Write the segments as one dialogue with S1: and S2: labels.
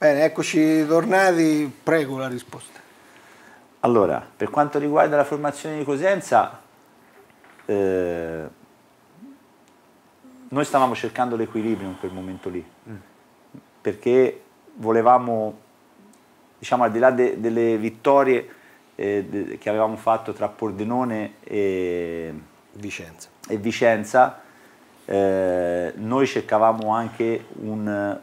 S1: Bene, eccoci tornati, prego la risposta.
S2: Allora, per quanto riguarda la formazione di Cosenza, eh, noi stavamo cercando l'equilibrio in quel momento lì, mm. perché volevamo, diciamo al di là de, delle vittorie eh, de, che avevamo fatto tra Pordenone e
S1: Vicenza,
S2: e Vicenza eh, noi cercavamo anche un,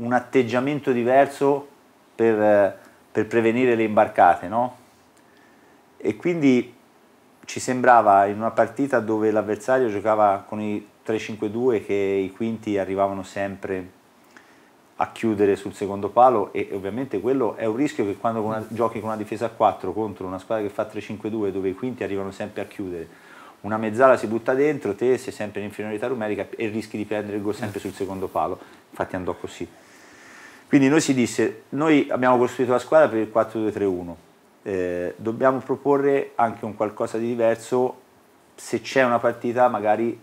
S2: un atteggiamento diverso per, per, prevenire le imbarcate, no? E quindi ci sembrava in una partita dove l'avversario giocava con i 3-5-2 che i quinti arrivavano sempre a chiudere sul secondo palo e ovviamente quello è un rischio che quando una, giochi con una difesa a 4 contro una squadra che fa 3-5-2 dove i quinti arrivano sempre a chiudere una mezzala si butta dentro, te sei sempre in inferiorità numerica e rischi di prendere il gol sempre sul secondo palo, infatti andò così. Quindi noi si disse, noi abbiamo costruito la squadra per il 4-2-3-1, eh, dobbiamo proporre anche un qualcosa di diverso se c'è una partita magari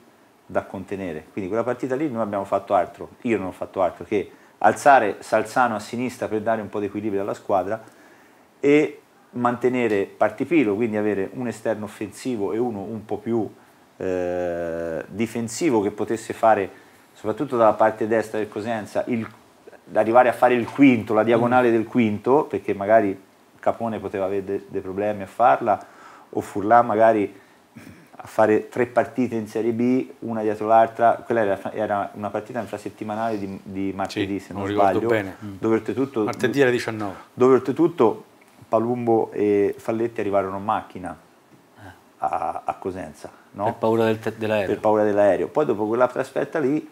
S2: da contenere. Quindi quella partita lì non abbiamo fatto altro, io non ho fatto altro che alzare Salzano a sinistra per dare un po' di equilibrio alla squadra e mantenere partipilo, quindi avere un esterno offensivo e uno un po' più eh, difensivo che potesse fare, soprattutto dalla parte destra del Cosenza, il, arrivare a fare il quinto, la diagonale mm. del quinto, perché magari Capone poteva avere dei de problemi a farla, o Furlan magari a fare tre partite in Serie B, una dietro l'altra, quella era, era, una partita infrasettimanale di, di martedì,
S3: sì,
S2: se non sbaglio,
S3: bene.
S2: dove oltretutto,
S3: martedì era 19.
S2: Dove oltretutto Palumbo e Falletti arrivarono in macchina a, a Cosenza. No?
S4: Per paura del dell'aereo.
S2: Per paura dell'aereo. Poi dopo quella trasferta lì eh,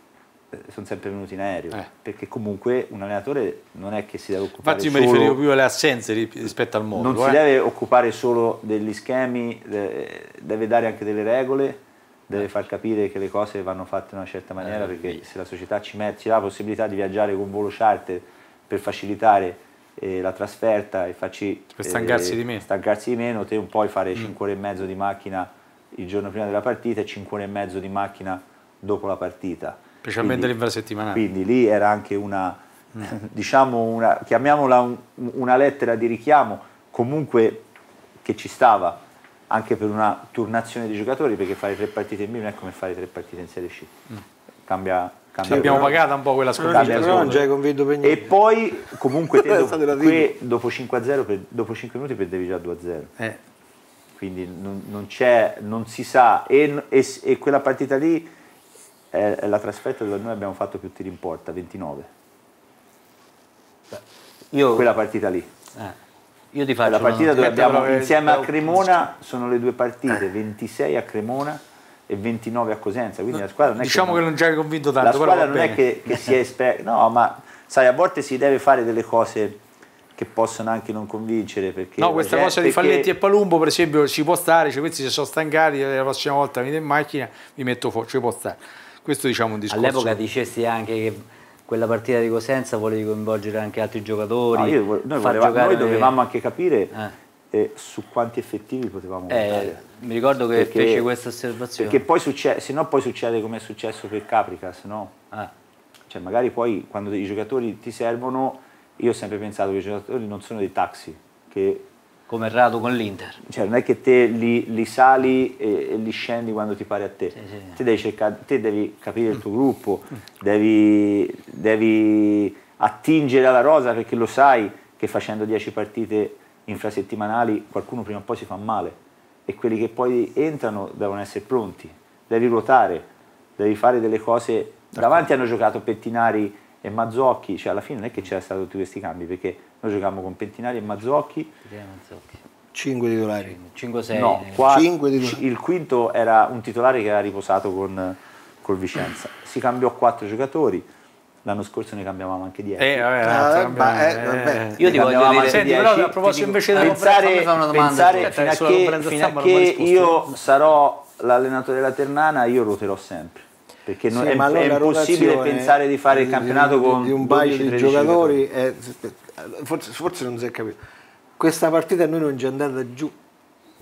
S2: sono sempre venuti in aereo, eh. perché comunque un allenatore non è che si deve occupare
S3: Infatti io mi riferivo più alle assenze rispetto al mondo.
S2: Non
S3: eh?
S2: si deve occupare solo degli schemi, deve dare anche delle regole, deve far capire che le cose vanno fatte in una certa maniera, eh, perché se la società ci, mette, la possibilità di viaggiare con volo charter per facilitare eh, la trasferta e farci
S3: per stancarsi,
S2: eh,
S3: di meno.
S2: stancarsi di meno, te non puoi fare mm. 5 ore e mezzo di macchina il giorno prima della partita e 5 ore e mezzo di macchina dopo la partita.
S3: Specialmente l'infrasettimanale.
S2: Quindi lì era anche una, mm. diciamo una, chiamiamola un, una lettera di richiamo, comunque che ci stava anche per una turnazione di giocatori, perché fare tre partite in B non è come fare tre partite in Serie C. Mm. Cambia,
S3: sì, abbiamo pagata un po' quella sconfitta.
S1: No, non c'è convinto per niente.
S2: E poi comunque te dopo, que, dopo 5-0, per, dopo 5 minuti perdevi già 2-0. Eh. Quindi non, non, c'è, non si sa. E, e, e quella partita lì è, è, la trasferta dove noi abbiamo fatto più tiri in porta, 29. Io, quella partita lì.
S4: Eh. Io ti faccio
S2: la partita dove abbiamo insieme a Cremona sono le due partite, 26 a Cremona e 29 a Cosenza, quindi la squadra non è
S3: diciamo
S2: che,
S3: che non ci hai convinto tanto.
S2: La squadra non è che, che si è esperta, no, ma sai, a volte si deve fare delle cose che possono anche non convincere. Perché,
S3: no, questa cosa perché... di Falletti e Palumbo, per esempio, ci può stare, cioè questi si sono stancati, la prossima volta venite in macchina, vi metto fuori, ci può stare. Questo diciamo un discorso.
S4: All'epoca dicesti anche che quella partita di Cosenza volevi coinvolgere anche altri giocatori. No,
S2: io, noi, voleva, noi, dovevamo anche capire eh eh, su quanti effettivi potevamo
S4: eh, Mi ricordo che perché, fece questa osservazione.
S2: Perché poi succede, se no poi succede come è successo per Capricas, no? Ah. Cioè magari poi quando i giocatori ti servono, io ho sempre pensato che i giocatori non sono dei taxi, che
S4: come errato con l'Inter.
S2: Cioè, non è che te li, li sali e, e, li scendi quando ti pare a te. Sì, sì. Te, devi cercare, te, devi capire il tuo gruppo, devi, devi, attingere alla rosa perché lo sai che facendo 10 partite infrasettimanali qualcuno prima o poi si fa male e quelli che poi entrano devono essere pronti, devi ruotare, devi fare delle cose. Davanti hanno giocato Pettinari e Mazzocchi, cioè alla fine non è che c'erano stati tutti questi cambi perché noi giocavamo con Pettinari e Mazzocchi.
S1: 5 titolari.
S4: 5-6.
S2: No, 4, il quinto era un titolare che era riposato con, col Vicenza. Si cambiò quattro giocatori L'anno scorso ne cambiavamo anche 10.
S3: Eh, ah,
S4: eh, Io ti voglio dire,
S3: senti, però a proposito invece
S2: della pensare, una pensare fino a che, fino a che io sarò l'allenatore della Ternana, io ruoterò sempre. Perché sì, è, allora è impossibile pensare di fare il campionato
S1: di,
S2: con
S1: di un paio di giocatori. È, forse, forse non si è capito. Questa partita a noi non ci è andata giù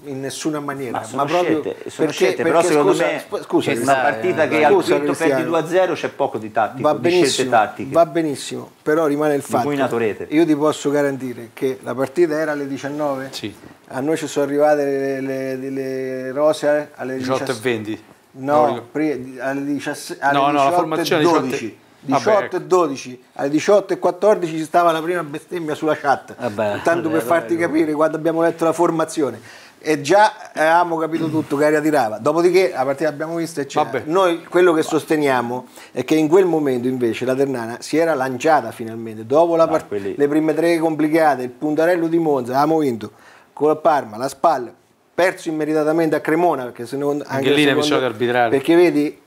S1: in nessuna maniera.
S2: Ma sono
S1: proprio
S2: scelte, sono
S1: perché,
S2: scelte, però
S1: perché,
S2: secondo
S1: scusa,
S2: me
S1: sp- scusa,
S2: una partita che
S1: eh,
S2: al
S1: scusa,
S2: quinto perdi
S1: Cristiano.
S2: 2-0 c'è poco di tattico,
S1: va
S2: di scelte
S1: benissimo,
S2: tattiche.
S1: va benissimo, però rimane il fatto. Io ti posso garantire che la partita era alle 19.
S3: Sì.
S1: A noi ci sono arrivate le, le- le rose alle
S3: 18 e
S1: 17.
S3: 20.
S1: No, pri- alle, 17 alle
S3: No, no, la
S1: 18
S3: formazione
S1: e
S3: 18
S1: 12.
S3: Vabbè,
S1: 18
S3: ecco.
S1: e 12, alle 18 e 14 ci stava la prima bestemmia sulla chat.
S4: Vabbè,
S1: Tanto per
S4: vabbè,
S1: farti
S4: vabbè.
S1: capire quando abbiamo letto la formazione. E già avevamo capito tutto che aria tirava. Dopodiché la partita l'abbiamo vista e.
S3: Vabbè.
S1: Noi quello che sosteniamo è che in quel momento invece la Ternana si era lanciata finalmente. Dopo la part-
S2: quelli-
S1: le prime tre complicate, il puntarello di Monza, avevamo vinto con la Parma, la Spalla, perso immeritatamente a Cremona perché se non, anche
S3: lì
S1: il
S3: un episodio arbitrale.
S1: Perché vedi,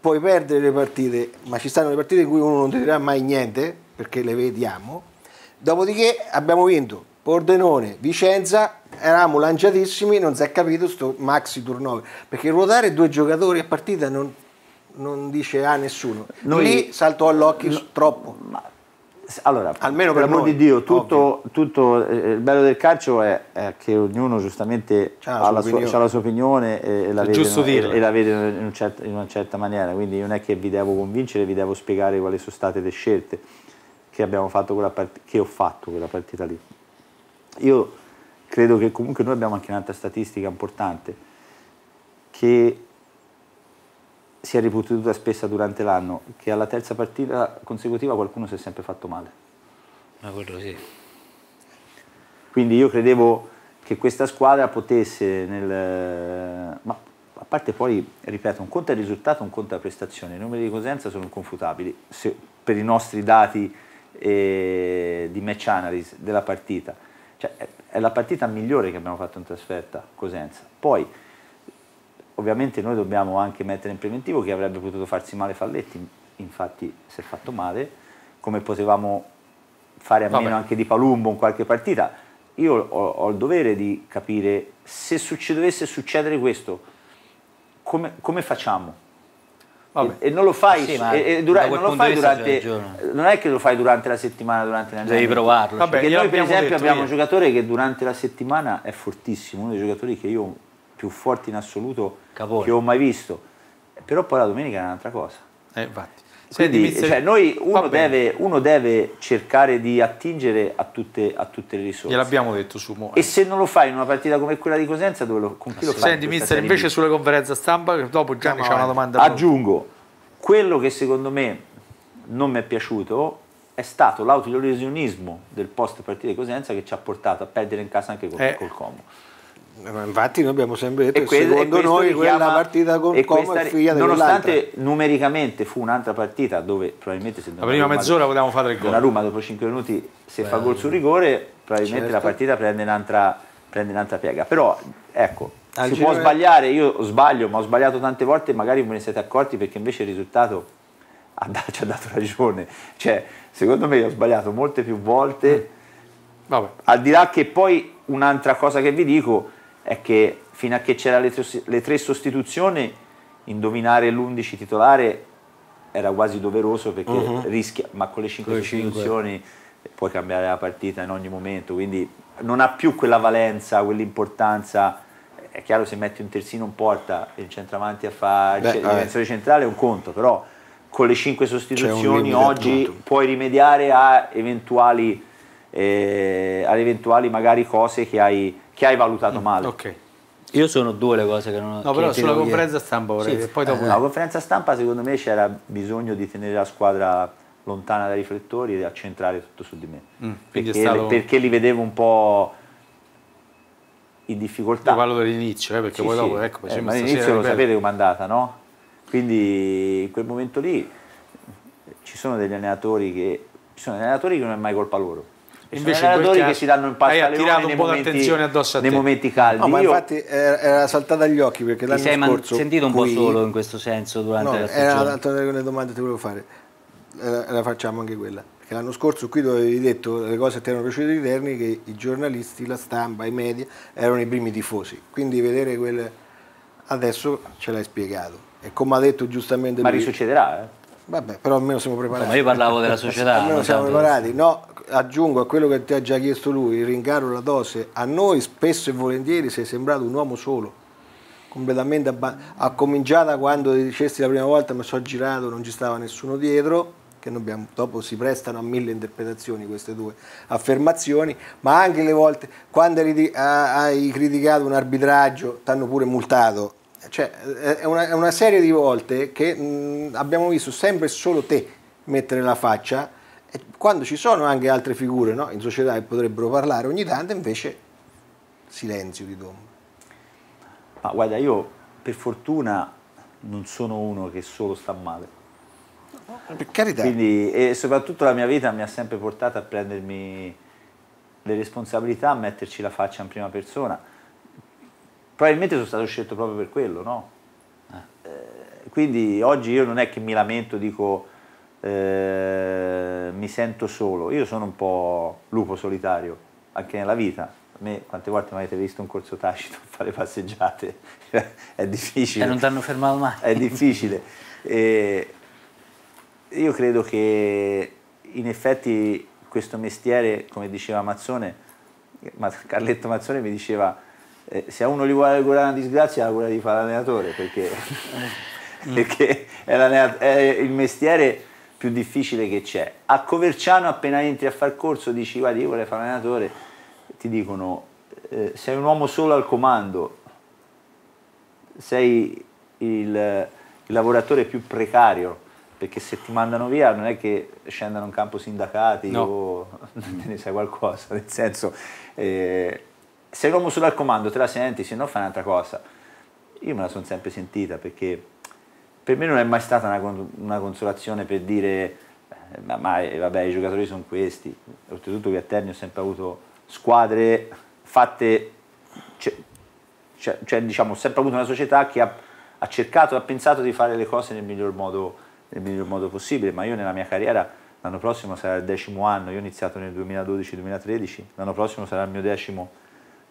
S1: puoi perdere le partite, ma ci stanno le partite in cui uno non ti dirà mai niente, perché le vediamo. Dopodiché abbiamo vinto Pordenone, Vicenza, eravamo lanciatissimi, non si è capito sto maxi turnover, perché ruotare due giocatori a partita non, non dice a nessuno.
S2: Noi-
S1: Lì saltò all'occhio troppo.
S2: Allora,
S1: Almeno
S2: per
S1: per
S2: amor
S1: noi,
S2: di Dio, tutto, tutto, eh, il bello del calcio è, è che ognuno giustamente
S1: C'ha la
S2: ha
S1: sua
S2: la, sua,
S1: opinione.
S2: c'ha la sua opinione e, e la vede,
S3: giusto
S2: e- e la vede in, un certo- in una certa maniera, quindi non è che vi devo convincere, vi devo spiegare quali sono state le scelte che, abbiamo fatto quella part- che ho fatto quella partita lì. Io credo che comunque noi abbiamo anche un'altra statistica importante che si è ripetuta spessa durante l'anno, che alla terza partita consecutiva qualcuno si è sempre fatto male.
S4: Ma quello sì.
S2: Quindi io credevo che questa squadra potesse, nel, ma a parte poi, ripeto, un conto è il risultato, un conto è la prestazione. I numeri di Cosenza sono inconfutabili se- per i nostri dati eh, di match analysis della partita. Cioè, è, è la partita migliore che abbiamo fatto in trasferta, Cosenza. Poi, ovviamente noi dobbiamo anche mettere in preventivo che avrebbe potuto farsi male Falletti, infatti si è fatto male, come potevamo fare a
S3: Vabbè.
S2: meno anche di Palumbo in qualche partita. Io ho, ho il dovere di capire se succe- dovesse succedere questo, come, come facciamo? E, e non lo fai,
S4: Sì,
S2: e- e dura- non lo fai durante, non è che lo fai durante la settimana, durante l'anno.
S4: Devi provarlo.
S3: Vabbè,
S2: Perché noi per esempio abbiamo un
S3: io.
S2: giocatore che durante la settimana è fortissimo, uno dei giocatori che io più forti in assoluto
S4: Capone.
S2: che ho mai visto, però poi la domenica è un'altra cosa.
S3: Eh, infatti.
S2: Quindi,
S3: Senti,
S2: cioè, noi, uno, deve, uno deve cercare di attingere a tutte, a tutte le risorse.
S3: Gliel'abbiamo detto su Mo.
S2: E se non lo fai in una partita come quella di Cosenza, dove lo, con chi lo fai? in
S3: Senti, mister, invece
S2: B?
S3: sulle conferenze stampa, che dopo Gianni
S1: No,
S3: c'ha una domanda.
S2: Aggiungo, quello che secondo me non mi è piaciuto è stato l'autolesionismo del post partita di Cosenza che ci ha portato a perdere in casa anche col,
S3: Eh.
S2: col Como.
S1: Eh, Infatti noi abbiamo sempre detto
S2: E
S1: che secondo noi
S2: richiama-
S1: quella partita con
S2: e
S1: Como
S2: questa-
S1: è figlia
S2: Nonostante numericamente fu un'altra partita dove probabilmente se
S3: La prima mezz'ora potevamo fare il gol.
S2: la Roma dopo 5 minuti se fa gol sul rigore probabilmente
S1: Certo.
S2: la partita prende un'altra, prende un'altra piega però ecco
S1: Al
S2: si
S1: girone-
S2: può sbagliare io sbaglio ma ho sbagliato tante volte e magari ve ne siete accorti perché invece il risultato ha da- ci ha dato ragione cioè secondo me io ho sbagliato molte più volte
S3: Vabbè.
S2: al di là che poi un'altra cosa che vi dico è che fino a che c'erano le, tre- le tre sostituzioni, indovinare l'11 titolare era quasi doveroso perché rischia, ma con le cinque
S4: Con le cinque.
S2: sostituzioni puoi cambiare la partita in ogni momento, quindi non ha più quella valenza, quell'importanza. È chiaro se metti un terzino in porta e il centravanti a fare il difensore centrale è un conto, però con le cinque sostituzioni oggi
S1: tutto.
S2: puoi rimediare a eventuali, eh, ad eventuali magari cose che hai, che hai valutato male.
S3: Ok.
S4: Io sono due le cose che non
S3: No,
S4: che
S3: però sulla conferenza stampa vorrei
S2: Sì,
S3: poi dopo
S2: eh, la conferenza stampa secondo me c'era bisogno di tenere la squadra lontana dai riflettori e accentrare tutto su di me.
S3: Mm,
S2: perché,
S3: stato-
S2: perché li vedevo un po' in difficoltà.
S3: Io parlo dell'inizio, eh, perché
S2: Sì,
S3: poi
S2: sì.
S3: dopo, ecco,
S2: Eh, ma all'inizio lo sapete com'è andata, no? Quindi in quel momento lì ci sono degli allenatori che ci sono degli allenatori che non è mai colpa loro.
S3: Invece quel
S2: allenatori
S3: caso
S2: che si danno in pasta
S3: hai
S2: alle
S3: attirato
S2: nei
S3: un po'
S2: momenti,
S3: d'attenzione addosso a
S2: nei
S3: te.
S2: momenti caldi.
S1: No, ma
S2: Io-
S1: infatti era, era saltata agli occhi perché
S4: Ti
S1: l'anno
S4: sei man-
S1: scorso
S4: sentito un po'
S1: qui-
S4: solo in questo senso durante
S1: No,
S4: la
S1: era
S4: stagione?
S1: un'altra delle domande che ti volevo fare. Eh, la facciamo anche quella. Perché l'anno scorso qui tu avevi detto le cose che ti erano piaciute di Terni, che i giornalisti, la stampa, i media erano i primi tifosi. Quindi vedere quelle adesso ce l'hai spiegato. E come ha detto giustamente
S2: ma
S1: lui,
S2: risuccederà, eh?
S1: vabbè, però almeno siamo preparati.
S4: Ma io parlavo della società.
S1: almeno siamo
S4: tanto-
S1: preparati. No, aggiungo a quello che ti ha già chiesto lui, il rincarlo la dose, a noi spesso e volentieri sei sembrato un uomo solo, completamente abba- ha cominciato quando dicesti la prima volta mi sono girato, non ci stava nessuno dietro, che abbiamo, dopo si prestano a mille interpretazioni queste due affermazioni, ma anche le volte quando hai criticato un arbitraggio ti hanno pure multato. Cioè, è una, è una serie di volte che mh, abbiamo visto sempre solo te mettere la faccia e quando ci sono anche altre figure no, in società che potrebbero parlare ogni tanto invece silenzio di tomba.
S2: Ma guarda, io per fortuna non sono uno che solo sta male
S1: per carità.
S2: Quindi, e soprattutto la mia vita mi ha sempre portato a prendermi le responsabilità, a metterci la faccia in prima persona. Probabilmente sono stato scelto proprio per quello, no? Eh. quindi oggi io non è che mi lamento, dico eh, mi sento solo, io sono un po' lupo solitario, anche nella vita. A me quante volte mi avete visto un corso tacito fare passeggiate? è difficile.
S4: E non ti hanno fermato mai.
S2: È difficile. E, io credo che in effetti questo mestiere, come diceva Mazzone, Carletto Mazzone mi diceva eh, se a uno gli vuole augurare una disgrazia, augura di fare l'allenatore perché, perché è, è, il mestiere più difficile che c'è. A Coverciano appena entri a far corso dici guarda io vorrei fare l'allenatore, ti dicono eh, sei un uomo solo al comando, sei il, il lavoratore più precario perché se ti mandano via non è che scendano in campo sindacati no. o te ne sai qualcosa, nel senso eh, sei l'uomo solo al comando, te la senti, se no fai un'altra cosa. Io me la sono sempre sentita perché per me non è mai stata una, una consolazione per dire eh, ma, ma eh, vabbè i giocatori sono questi, oltretutto che a Terni ho sempre avuto squadre fatte, cioè, cioè, cioè diciamo ho sempre avuto una società che ha, ha cercato, ha pensato di fare le cose nel miglior modo nel miglior modo possibile, ma io nella mia carriera l'anno prossimo sarà il decimo anno, io ho iniziato nel 2012-2013, l'anno prossimo sarà il mio decimo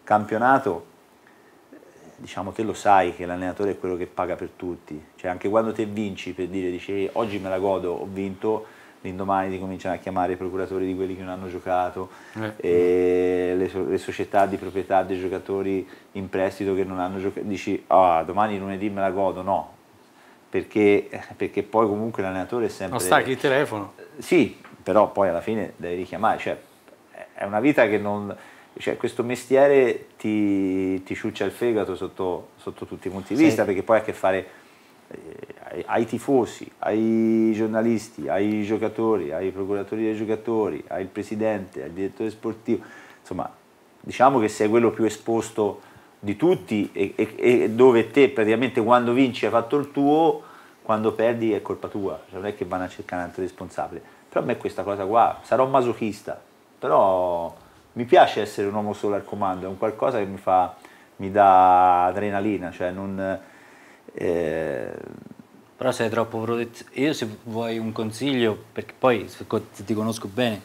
S2: campionato, diciamo te lo sai che l'allenatore è quello che paga per tutti, cioè anche quando te vinci per dire dici oggi me la godo, ho vinto, l'indomani ti cominciano a chiamare i procuratori di quelli che non hanno giocato, eh. le, le, società di proprietà dei giocatori in prestito che non hanno giocato, dici ah, domani lunedì me la godo, no, perché, perché poi comunque l'allenatore è sempre...
S3: Non stacchi il telefono.
S2: Sì, però poi alla fine devi richiamare, cioè, è una vita che non... Cioè, questo mestiere ti, ti ciuccia il fegato sotto, sotto, tutti i punti di vista, sì. perché poi ha a che fare eh, ai tifosi, ai giornalisti, ai giocatori, ai procuratori dei giocatori, al presidente, al direttore sportivo, insomma, diciamo che sei quello più esposto di tutti e, e, e, dove te praticamente quando vinci hai fatto il tuo, quando perdi è colpa tua, cioè non è che vanno a cercare un altro responsabile. Però a me questa cosa qua, sarò masochista, però mi piace essere un uomo solo al comando, è un qualcosa che mi fa, mi dà adrenalina, cioè non... Eh...
S4: Però sei troppo protetto. Io se vuoi un consiglio, perché poi se ti conosco bene,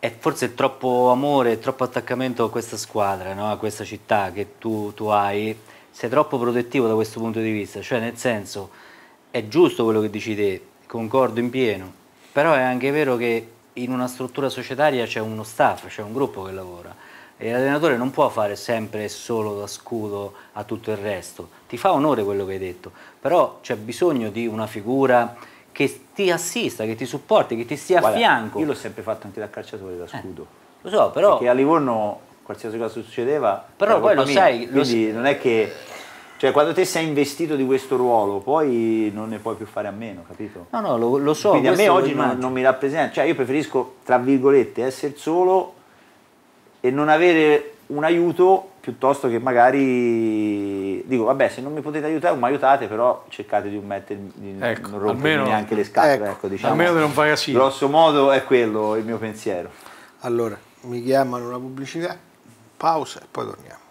S4: è forse troppo amore, troppo attaccamento a questa squadra, no? a questa città che tu, tu, hai, sei troppo protettivo da questo punto di vista, cioè nel senso è giusto quello che dici te, concordo in pieno, però è anche vero che in una struttura societaria c'è uno staff, c'è un gruppo che lavora e l'allenatore non può fare sempre e solo da scudo a tutto il resto, ti fa onore quello che hai detto, però c'è bisogno di una figura che ti assista, che ti supporti, che ti stia Guarda, a fianco.
S2: Io l'ho sempre fatto anche da calciatore, da eh, scudo.
S4: Eh, lo so, però...
S2: Perché a Livorno qualsiasi cosa succedeva...
S4: Però poi lo
S2: mia.
S4: sai...
S2: Quindi
S4: lo
S2: non è che... Cioè, quando te sei investito di questo ruolo, poi non ne puoi più fare a meno, capito?
S4: No, no, lo, lo so.
S2: Quindi a me oggi non, non, mi rappresenta, cioè io preferisco, tra virgolette, essere solo e non avere un aiuto piuttosto che magari dico vabbè se non mi potete aiutare mi aiutate però cercate di non, mettere, di ecco, non rompermi almeno, neanche le scatole ecco, ecco, diciamo,
S3: almeno che non fai casino.
S2: Grosso modo è quello il mio pensiero.
S1: Allora mi chiamano la pubblicità pausa e poi torniamo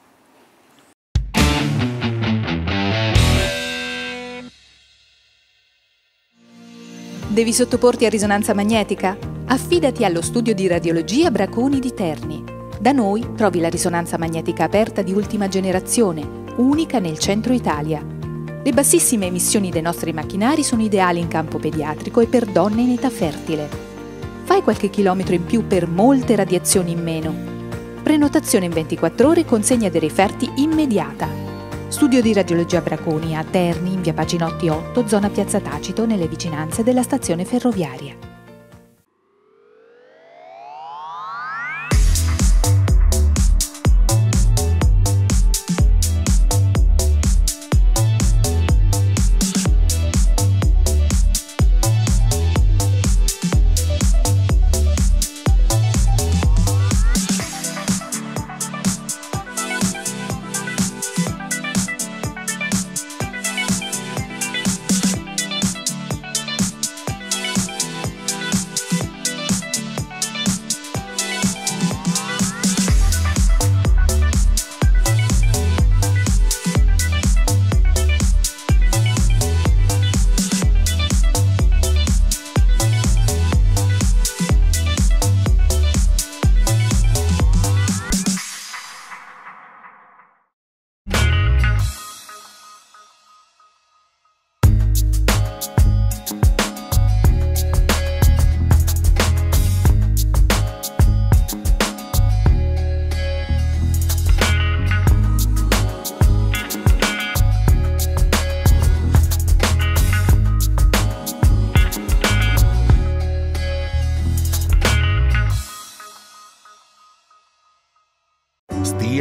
S5: Devi sottoporti a risonanza magnetica? Affidati allo studio di radiologia Braconi di Terni da noi trovi la risonanza magnetica aperta di ultima generazione, unica nel centro Italia. Le bassissime emissioni dei nostri macchinari sono ideali in campo pediatrico e per donne in età fertile. Fai qualche chilometro in più per molte radiazioni in meno. Prenotazione in 24 ore consegna dei referti immediata. Studio di radiologia Braconi a Terni, in via Paginotti 8, zona Piazza Tacito, nelle vicinanze della stazione ferroviaria.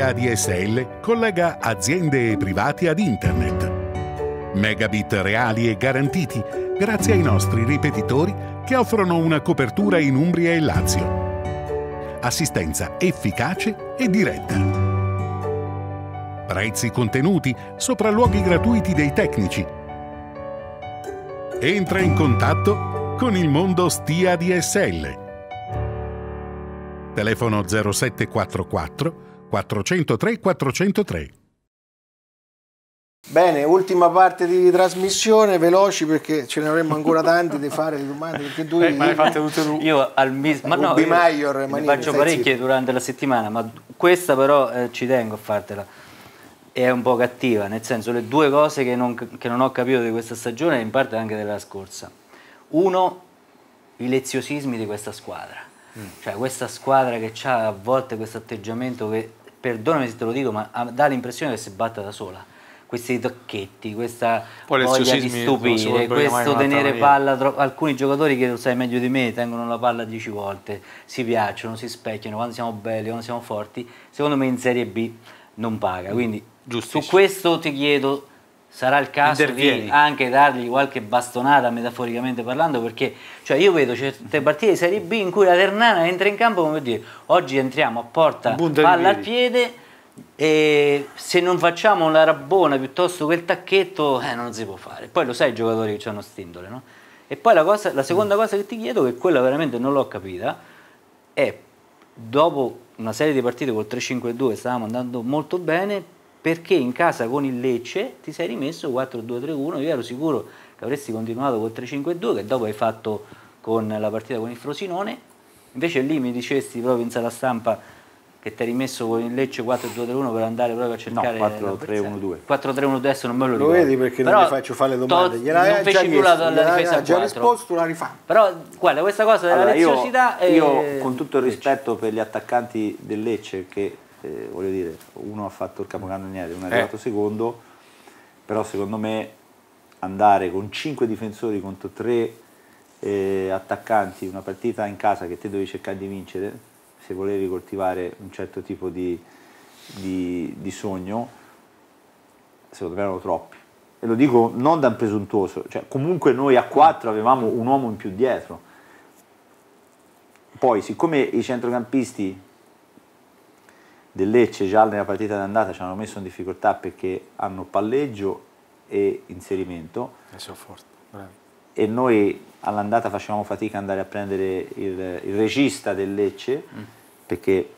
S6: Stia DSL collega aziende e privati ad Internet. Megabit reali e garantiti grazie ai nostri ripetitori che offrono una copertura in Umbria e Lazio. Assistenza efficace e diretta. Prezzi contenuti, sopralluoghi gratuiti dei tecnici. Entra in contatto con il mondo Stia DSL. Telefono 0744 403 403.
S1: Bene, ultima parte di trasmissione, veloci perché ce ne avremmo ancora tanti di fare le domande. Perché tu
S3: Eh, ma le fatte tutte tu.
S4: Io al mis- ma no, ne
S1: Manini,
S4: faccio parecchie
S1: zitto.
S4: durante la settimana, ma questa però eh, ci tengo a fartela. È un po' cattiva, nel senso le due cose che non, che non ho capito di questa stagione e in parte anche della scorsa. Uno, i leziosismi di questa squadra. Cioè questa squadra che ha a volte questo atteggiamento che, perdonami se te lo dico, ma ha- dà l'impressione che si batta da sola. Questi tocchetti, questa
S3: Poi
S4: voglia di stupire, questo tenere palla, tro- alcuni giocatori che lo sai meglio di me tengono la palla dieci volte, si piacciono, si specchiano, quando siamo belli, quando siamo forti, secondo me in Serie B non paga. Quindi
S3: Giustissimo.
S4: su questo ti chiedo, sarà il caso
S3: Intervieni.
S4: di anche dargli qualche bastonata metaforicamente parlando perché cioè io vedo certe partite di Serie B in cui la Ternana entra in campo come per dire oggi entriamo a porta palla al piede e se non facciamo la rabbona piuttosto che il tacchetto eh, non si può fare poi lo sai i giocatori che hanno stindole no? e poi la, cosa, la seconda cosa che ti chiedo che quella veramente non l'ho capita è dopo una serie di partite col 3-5-2 stavamo andando molto bene perché in casa con il Lecce ti sei rimesso 4-2-3-1 io ero sicuro che avresti continuato col 3-5-2 che dopo hai fatto con la partita con il Frosinone invece lì mi dicesti proprio in sala stampa che ti hai rimesso con il Lecce 4-2-3-1 per andare proprio a cercare
S2: 4-3-1-2.
S4: 4-3-1-2 adesso non me lo
S1: Lo
S4: ricordo
S1: vedi perché non
S4: Però
S1: gli faccio fare le domande? Gliel'aveva
S4: non
S1: già
S4: feci più la, difesa
S1: già
S4: 4
S1: risposto, la rifà.
S4: però guarda questa cosa della
S2: Allora, io,
S4: leziosità è-
S2: io, con tutto il rispetto per gli attaccanti del Lecce, che eh, voglio dire, uno ha fatto il capocannoniere, uno è
S3: Eh.
S2: arrivato secondo, però secondo me andare con 5 difensori contro 3 attaccanti, una partita in casa che te dovevi cercare di vincere, se volevi coltivare un certo tipo di, di- di sogno, secondo me erano troppi. E lo dico non da un presuntuoso, cioè comunque noi a 4 avevamo un uomo in più dietro. Poi, siccome i centrocampisti del Lecce già nella partita d'andata ci hanno messo in difficoltà perché hanno palleggio e inserimento
S3: Eh, sono forti, bravi.
S2: e noi all'andata facevamo fatica ad andare a prendere il, il regista del Lecce perché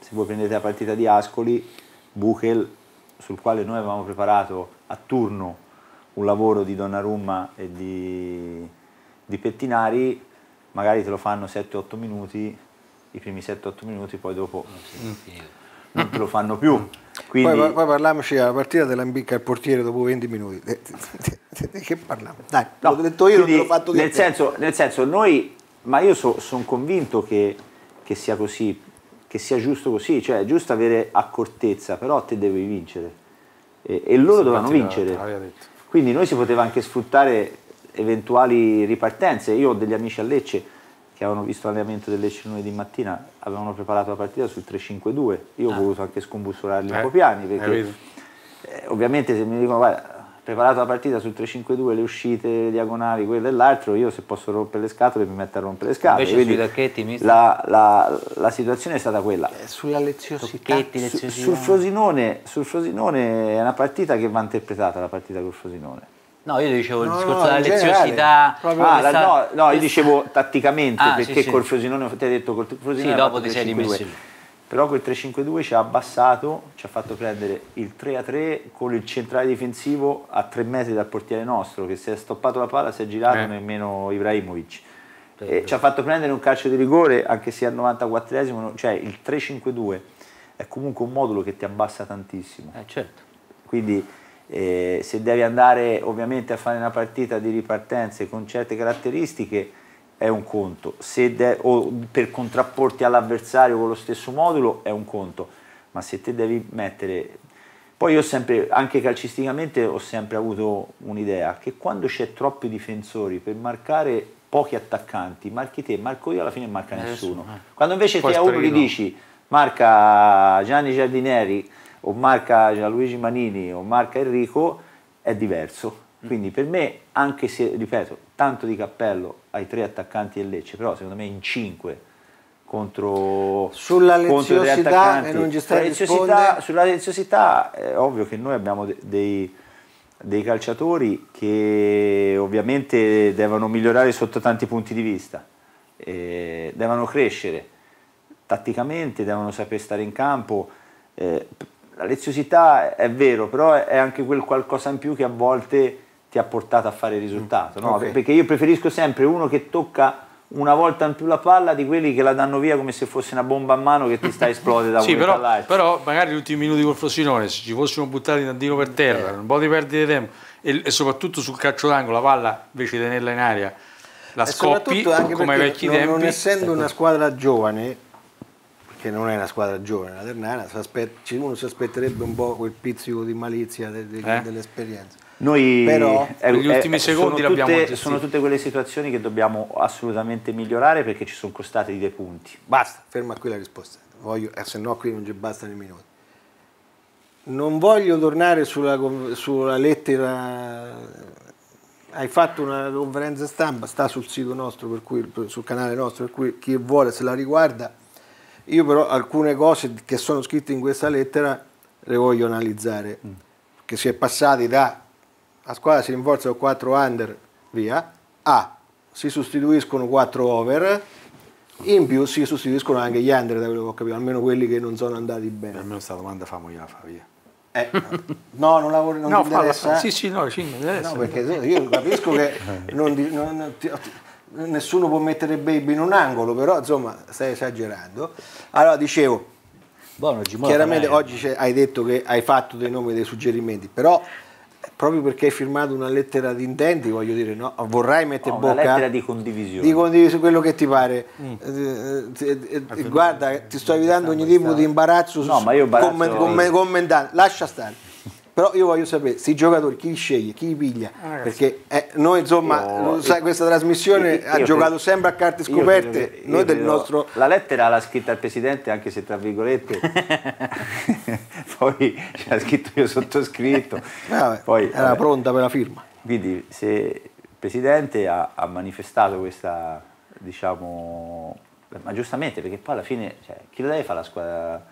S2: se voi prendete la partita di Ascoli, Buchel, sul quale noi avevamo preparato a turno un lavoro di Donnarumma e di, di Pettinari, magari te lo fanno 7-8 minuti, i primi 7-8 minuti, poi dopo non te lo fanno più. Quindi,
S1: Poi, poi parliamoci della partita della imbicca il portiere dopo 20 minuti. Di che parliamo? Dai,
S2: No,
S1: l'ho detto io, non te
S2: quindi,
S1: l'ho fatto dire
S2: nel senso, nel senso, noi, ma io sono convinto che, che sia così, che sia giusto così, cioè è giusto avere accortezza, però te devi vincere. E, e loro dovevano vincere. Quindi noi si poteva anche sfruttare eventuali ripartenze. Io ho degli amici a Lecce che avevano visto l'allenamento del Lecce lunedì mattina, avevano preparato la partita sul 3-5-2. Io ho voluto anche scombussolarli un
S3: Eh,
S2: po' piani perché eh, ovviamente se mi dicono guarda preparato la partita sul 3-5-2 le uscite le diagonali quello e l'altro io se posso rompere le scatole mi metto a rompere le scatole
S4: Invece
S2: Quindi
S4: sui tacchetti, mister?
S2: la, la- la situazione è stata quella
S1: Eh, Sulla leziosità.
S2: Su- sul, Frosinone, sul Frosinone è una partita che va interpretata la partita col Frosinone
S4: No, io dicevo il
S1: No,
S4: discorso
S1: no,
S4: della leziosità.
S1: Proprio
S2: Ah, la-
S4: questa-
S2: no, no, io dicevo tatticamente
S4: Ah,
S2: perché
S4: sì, sì.
S2: col Frosinone ti hai detto col Frosinone
S4: Sì, dopo ti sei
S2: 3-5-2.
S4: rimesso
S2: però quel 3-5-2 ci ha abbassato ci ha fatto prendere il 3-3 con il centrale difensivo a 3 metri dal portiere nostro che si è stoppato la palla si è girato
S3: Eh.
S2: nemmeno Ibrahimovic E ci ha fatto prendere un calcio di rigore anche se al 94esimo no- cioè il 3-5-2 è comunque un modulo che ti abbassa tantissimo
S4: Eh, certo.
S2: quindi eh, se devi andare ovviamente a fare una partita di ripartenze con certe caratteristiche è un conto, se de- o per contrapporti all'avversario con lo stesso modulo è un conto, ma se te devi mettere... Poi io ho sempre, anche calcisticamente, ho sempre avuto un'idea che quando c'è troppi difensori per marcare pochi attaccanti, marchi te, marco io, alla fine marca nessuno. Quando invece
S3: Poi
S2: te a uno gli dici marca Gianni Giardineri o marca Gianluigi Manini o marca Enrico è diverso. Quindi per me, anche se, ripeto, tanto di cappello ai tre attaccanti del Lecce, però secondo me in cinque contro,
S1: Sulla
S2: contro tre
S1: leziosità
S2: attaccanti.
S1: e non ci
S2: Sulla leziosità, sulla leziosità è ovvio che noi abbiamo de- dei, dei calciatori che ovviamente devono migliorare sotto tanti punti di vista, eh, devono crescere tatticamente, devono saper stare in campo. eh, la leziosità è vero, però è- anche quel qualcosa in più che a volte ti ha portato a fare il risultato. no?
S1: ok.
S2: Perché io preferisco sempre uno che tocca una volta in più la palla di quelli che la danno via come se fosse una bomba a mano che ti sta a esplodere da
S3: Sì, però, però magari gli ultimi minuti col Frosinone, se ci fossimo buttati un tantino per terra, un po' di perdita di tempo e, e soprattutto sul calcio d'angolo, la palla invece di tenerla in aria, la
S1: E
S3: scoppi come ai vecchi
S1: non,
S3: tempi.
S1: non essendo una squadra giovane, perché non è una squadra giovane, la Ternana, uno si aspetterebbe un po' quel pizzico di malizia de- de-
S3: Eh?
S1: dell'esperienza.
S2: Noi
S1: Però,
S3: negli ultimi secondi
S2: sono
S3: l'abbiamo
S2: tutte, sono tutte quelle situazioni che dobbiamo assolutamente migliorare perché ci sono costati dei punti.
S1: Basta, ferma qui la risposta, Voglio, eh, se no qui non ci bastano i minuti. Non voglio tornare sulla, sulla lettera, hai fatto una conferenza stampa, sta sul sito nostro, per cui, sul canale nostro, per cui chi vuole se la riguarda. Io però alcune cose che sono scritte in questa lettera le voglio analizzare, che si è passati da la squadra si rinforza con 4 under, via, a si sostituiscono 4 over, in più si sostituiscono anche gli under, da quello che ho capito, almeno quelli che non sono andati bene.
S3: Almeno sta domanda famo io, fa via.
S1: Eh, no, non, la, vor- non
S3: no,
S1: ti interessa?
S3: falla. Sì, sì, no, sì, mi interessa.
S1: No, perché io capisco che non- non ti- nessuno può mettere baby in un angolo, però insomma stai esagerando. Allora dicevo,
S4: Buono,
S1: chiaramente oggi hai detto che hai fatto dei nomi e dei suggerimenti, però eh, proprio perché hai firmato una lettera di intenti, voglio dire, no? vorrai mettere
S2: una
S1: bocca
S2: lettera di condivisione.
S1: di condividere quello che ti pare. Eh, eh, eh, guarda, ti sto evitando ogni tipo di imbarazzo,
S2: No,
S1: su-
S2: ma io imbarazzo-
S1: commen- commen- commentando, lascia stare. Però io voglio sapere, questi giocatori chi li sceglie, chi li piglia? Perché eh, noi insomma, lo sai, questa trasmissione
S2: io-
S1: ha
S2: io
S1: giocato
S2: credo-
S1: sempre a carte
S2: Io
S1: scoperte,
S2: credo
S1: noi del
S2: credo-
S1: nostro...
S2: La lettera l'ha scritta il presidente, anche se tra virgolette, poi c'era scritto io sottoscritto.
S1: Vabbè,
S2: Poi,
S1: era
S2: vabbè.
S1: pronta per la firma.
S2: Quindi se il Presidente ha, ha manifestato questa, diciamo, ma giustamente perché poi alla fine cioè, chi lo deve fare la squadra?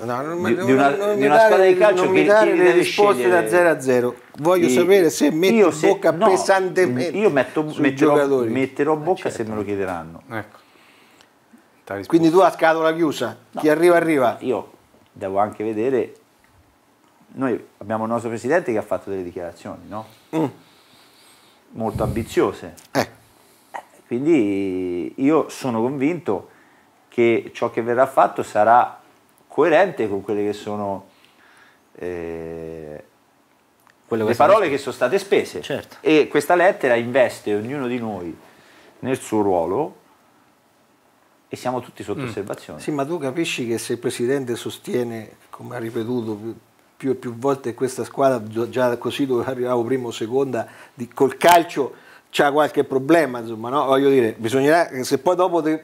S1: No, non,
S2: Di-
S1: non-
S2: di una-
S1: non
S2: di una
S1: dare-
S2: squadra di calcio
S1: non
S2: chi-
S1: mi dare le risposte
S2: scegliere?
S1: da 0 a 0. Voglio
S2: I-
S1: sapere se in
S2: se-
S1: bocca
S2: no,
S1: pesantemente
S2: Io metto, metterò,
S1: giocatori.
S2: metterò bocca se me lo chiederanno.
S3: Ecco.
S1: Quindi tu a scatola chiusa, chi arriva arriva.
S2: Io devo anche vedere, noi abbiamo il nostro Presidente che ha fatto delle dichiarazioni, no? Molto ambiziose.
S1: Eh,
S2: Quindi io sono convinto che ciò che verrà fatto sarà coerente con quelle che sono eh,
S4: Quello
S2: le parole che sono state spese.
S4: Certo.
S2: E questa lettera investe ognuno di noi nel suo ruolo e siamo tutti sotto osservazione.
S1: Sì, ma tu capisci che se il Presidente sostiene, come ha ripetuto più, e più volte, questa squadra già- così dove arrivavo prima o seconda, di- col calcio c'ha qualche problema, insomma, no? Voglio dire, bisognerà, che se poi dopo te-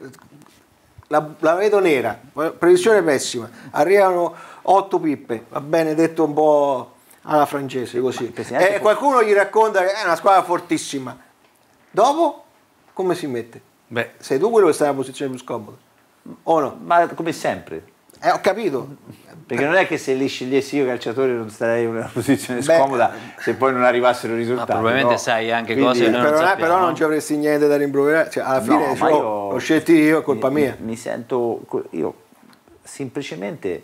S1: la, la vedo nera, previsione pessima, arrivano otto pippe, va bene, detto un po' alla francese così, e
S2: può-
S1: qualcuno gli racconta che è una squadra fortissima, dopo come si mette?
S3: Beh,
S1: Sei tu quello che sta nella posizione più scomoda, o no?
S2: Ma come sempre.
S1: Eh, ho capito,
S2: Perché non è che se li scegliessi io calciatore non starei in una posizione
S1: Beh,
S2: scomoda se poi non arrivassero i risultati.
S4: Ma probabilmente
S2: no?
S4: sai anche
S2: Quindi-
S4: cose che noi non
S1: però,
S4: sappiamo,
S1: però non
S4: no?
S1: ci avresti niente da rimproverare, cioè, alla fine
S2: No,
S1: dici,
S2: ma
S1: "Oh,
S2: io-
S1: ho scelto io, è colpa
S2: mi-
S1: mia.
S2: Mi, sento, io semplicemente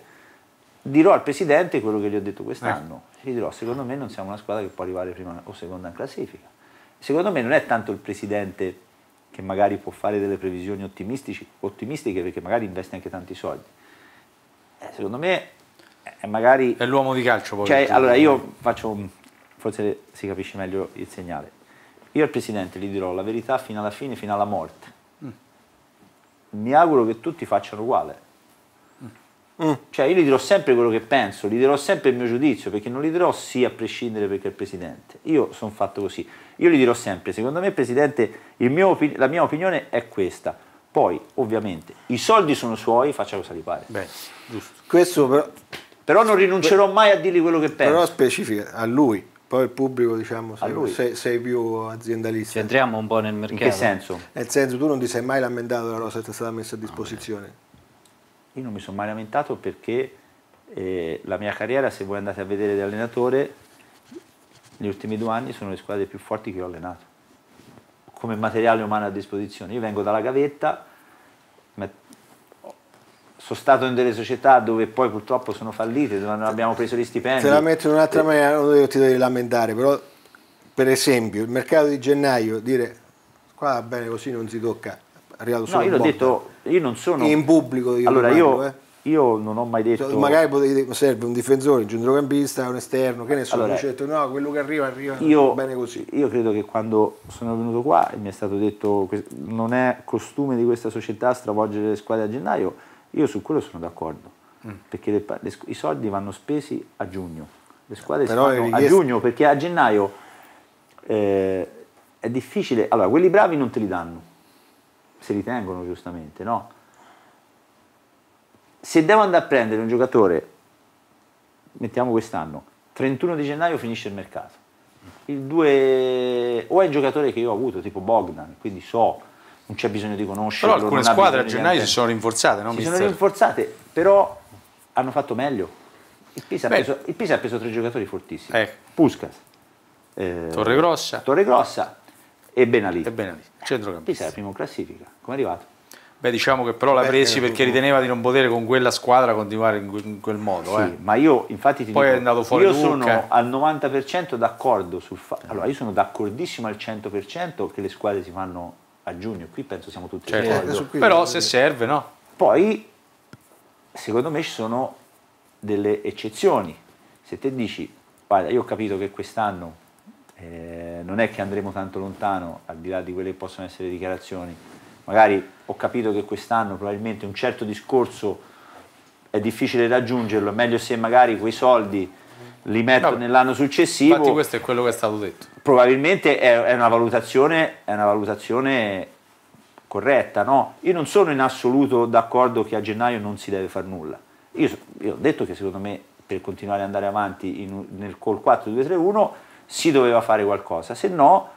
S2: dirò al Presidente quello che gli ho detto quest'anno. Gli dirò, secondo me non siamo una squadra che può arrivare prima o seconda in classifica. Secondo me non è tanto il Presidente che magari può fare delle previsioni ottimistici, ottimistiche perché magari investe anche tanti soldi. Eh, secondo me è magari...
S3: è l'uomo di calcio poi.
S2: Cioè, allora io faccio, un- forse si capisce meglio il segnale. Io al Presidente gli dirò la verità fino alla fine, fino alla morte. Mi auguro che tutti facciano uguale. Cioè io gli dirò sempre quello che penso, gli dirò sempre il mio giudizio, perché non gli dirò sì a prescindere perché è il Presidente. Io sono fatto così. Io gli dirò sempre, secondo me Presidente, il mio la mia opinione è questa. Poi, ovviamente, i soldi sono suoi, faccia cosa gli pare.
S3: Beh, giusto.
S1: Questo però,
S2: Però non rinuncerò mai a dirgli quello che penso.
S1: però specifica a lui, poi il pubblico diciamo sei, sei- sei più aziendalista.
S4: Ci entriamo un po' nel
S2: In
S4: mercato.
S2: che senso?
S1: Nel senso tu non ti sei mai lamentato della rosa che ti è stata messa a disposizione.
S2: Io non mi sono mai lamentato perché eh, la mia carriera, se voi andate a vedere da allenatore, negli ultimi due anni sono le squadre più forti che ho allenato, come materiale umano a disposizione. Io vengo dalla gavetta, sono stato in delle società dove poi purtroppo sono fallite, dove non abbiamo preso gli stipendi.
S1: Se la metto in un'altra maniera non devo- ti devi lamentare, però per esempio il mercato di gennaio dire qua va bene così non si tocca, è arrivato solo
S2: No, io l'ho detto, io non sono...
S1: in pubblico io
S2: allora,
S1: ti
S2: io,
S1: parlo, eh.
S2: Io non ho mai detto...
S1: Cioè, Magari potevi- serve un difensore, un centrocampista, un esterno, che ne so,
S2: Allora,
S1: detto no, quello che arriva arriva
S2: Io,
S1: bene così.
S2: io credo che quando sono venuto qua e mi è stato detto non è costume di questa società stravolgere le squadre a gennaio, io su quello sono d'accordo,
S1: Mm.
S2: perché le le i soldi vanno spesi a giugno, le squadre
S1: Però
S2: si fanno a giugno perché a gennaio eh, è difficile, allora quelli bravi non te li danno, se li tengono giustamente, no? Se devo andare a prendere un giocatore, mettiamo quest'anno, 31 di gennaio finisce il mercato. Il 2 o è un giocatore che io ho avuto, tipo Bogdan, quindi so, non c'è bisogno di conoscerlo.
S3: Però alcune squadre a gennaio si sono rinforzate, no,
S2: si sono
S3: mister?
S2: rinforzate, però hanno fatto meglio. Il Pisa, ha preso, il Pisa ha preso tre giocatori fortissimi.
S3: Ecco.
S2: Puskas, eh,
S3: Torregrossa
S2: Torregrossa e Benalì.
S3: e bene lì,
S2: Il
S3: centrocampista.
S2: Pisa è primo in classifica. Come è arrivato?
S3: Beh, diciamo che però l'ha presi perché riteneva di non poter con quella squadra continuare in que- in quel modo.
S2: Sì,
S3: eh.
S2: ma io infatti ti
S3: Poi
S2: dico,
S3: è andato fuori
S2: io sono al 90% d'accordo sul fatto, allora io sono d'accordissimo al 100% che le squadre si fanno a giugno, qui penso siamo tutti
S3: Certo.
S2: d'accordo.
S1: Eh,
S3: Però se serve, no?
S2: Poi, secondo me ci sono delle eccezioni. Se te dici, guarda, io ho capito che quest'anno eh, non è che andremo tanto lontano, al di là di quelle che possono essere dichiarazioni, magari ho capito che quest'anno probabilmente un certo discorso è difficile raggiungerlo, è meglio se magari quei soldi li metto
S3: Vabbè.
S2: nell'anno successivo
S3: Infatti questo è quello che è stato detto.
S2: probabilmente è, è una valutazione, è una valutazione corretta, no? Io non sono in assoluto d'accordo che a gennaio non si deve fare nulla. Io, io ho detto che secondo me per continuare ad andare avanti in nel col 4-2-3-1 si doveva fare qualcosa, se no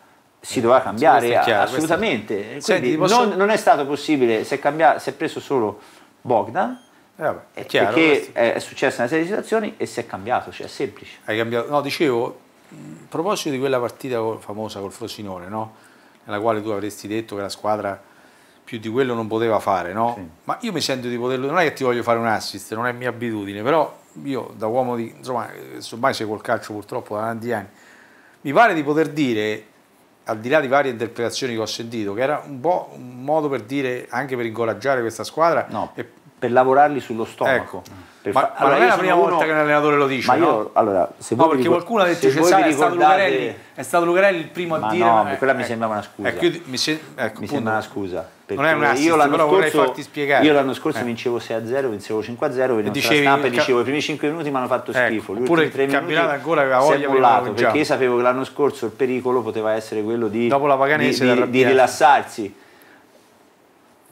S2: si doveva cambiare
S3: è chiaro,
S2: assolutamente.
S3: questo-
S2: Quindi
S3: Senti, posso-
S2: non, non è stato possibile, si è, cambiato, si è preso solo Bogdan,
S3: Eh, vabbè, è
S2: eh,
S3: chiaro.
S2: perché
S3: questo.
S2: è, successa una serie di situazioni e si è cambiato, cioè è semplice.
S3: Hai cambiato. No, dicevo, a proposito di quella partita col- famosa col Frosinone, no? Nella quale tu avresti detto che la squadra più di quello non poteva fare, no?
S2: Sì.
S3: Ma io mi sento di poterlo, non è che ti voglio fare un assist, non è mia abitudine, però io da uomo di, insomma, eh, ormai seguo il calcio purtroppo da tanti anni, mi pare di poter dire, al di là di varie interpretazioni che ho sentito, che era un po' un modo per dire, anche per incoraggiare questa squadra
S2: No.
S3: e
S2: per lavorarli sullo stomaco.
S3: Ecco. Ma,
S2: fa-
S3: ma
S2: allora,
S3: non è la prima
S2: uno-
S3: volta che un allenatore lo dice,
S2: Ma io,
S3: no?
S2: allora, se
S3: No, perché
S2: ricor-
S3: qualcuno ha detto è stato
S2: ricordate-
S3: Lucarelli, è stato Lucarelli il primo a
S2: Ma
S3: dire
S2: no,
S3: eh,
S2: quella mi
S3: eh,
S2: sembrava una scusa.
S3: Ecco, mi, se- ecco,
S2: mi sembra una scusa.
S3: Non è un assist,
S2: io l'anno scorso,
S3: farti spiegare.
S2: Io l'anno scorso
S3: Eh.
S2: vincevo 6-0, vincevo 5-0, venivo
S3: dicevi-
S2: stampa e dicevo i primi 5 minuti mi hanno fatto
S3: Ecco,
S2: schifo. Gli
S3: oppure il campionato ancora aveva
S2: si è
S3: voglia,
S2: mollato, perché io sapevo che l'anno scorso il pericolo poteva essere quello di,
S3: Dopo la Paganese
S2: di- di- di rilassarsi.